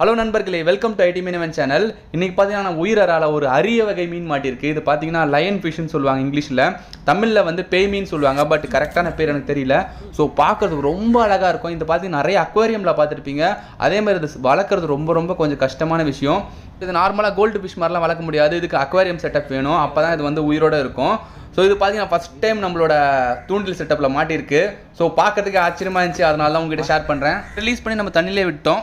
Hello நண்பர்களே welcome to IT Meenavan channel இன்றைக்கி பார்த்தீங்கன்னா நான் உயிரறால ஒரு அரிய வகை மீன் மாட்டிருக்கு இது பார்த்தீங்கன்னா லயன் ஃபிஷ்னு சொல்லுவாங்க இங்கிலீஷில். தமிழில் வந்து பேய் மீன் சொல்லுவாங்க பட் கரெக்டான பேர் எனக்கு தெரியல. ஸோ பார்க்கறதுக்கு ரொம்ப அழகாக இருக்கும். இது பார்த்தீங்கன்னா நிறைய அக்வேரியமில் பார்த்துருப்பீங்க அதே மாதிரி இது வளர்க்குறது ரொம்ப ரொம்ப கொஞ்சம் கஷ்டமான விஷயம். இது நார்மலாக கோல்டு ஃபிஷ் மாதிரிலாம் வளர்க்க முடியாது. இதுக்கு அக்வேரியம் செட்டப் வேணும். அப்போ தான் இது வந்து உயிரோட இருக்கும். ஸோ இது பார்த்தீங்கன்னா ஃபஸ்ட் டைம் நம்மளோட தூண்டில் செட்டப்பில் மாட்டியிருக்கு. ஸோ பார்க்குறதுக்கு ஆச்சரியமா இருந்துச்சு. அதனால தான் உங்ககிட்ட ஷேர் பண்ணுறேன் ரிலீஸ் பண்ணி நம்ம தண்ணியிலே விட்டோம்.